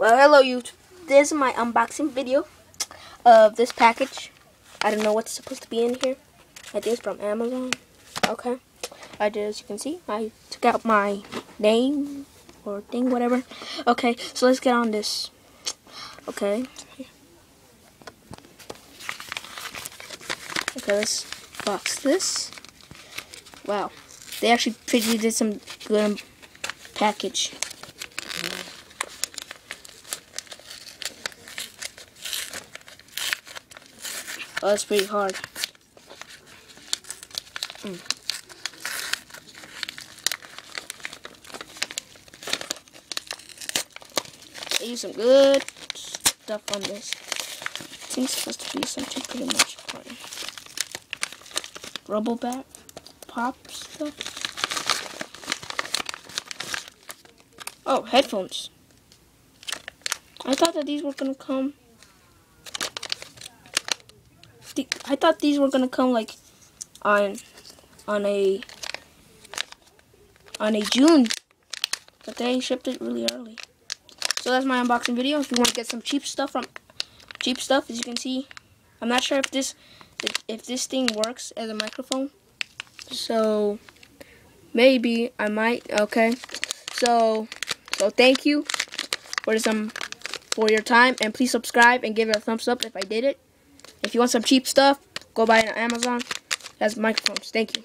Well, hello YouTube. This is my unboxing video of this package. I don't know what's supposed to be in here. I think it's from Amazon. Okay. I did, as you can see, I took out my name or thing, whatever. Okay, so let's get on this. Okay. Okay, let's box this. Wow. They actually pretty did some good package. Oh, that's pretty hard. Mm. I use some good stuff on this. Think supposed to be something pretty much fun. Rubble back pop stuff. Oh, headphones. I thought that these were gonna come I thought these were gonna come like on on a on a June, but they shipped it really early. So that's my unboxing video. If you want to get some cheap stuff from cheap stuff, as you can see, I'm not sure if this if this thing works as a microphone. So maybe I might. Okay. So so thank you for some for your time and please subscribe and give it a thumbs up if I did it. If you want some cheap stuff, go buy it on Amazon. That's microphones. Thank you.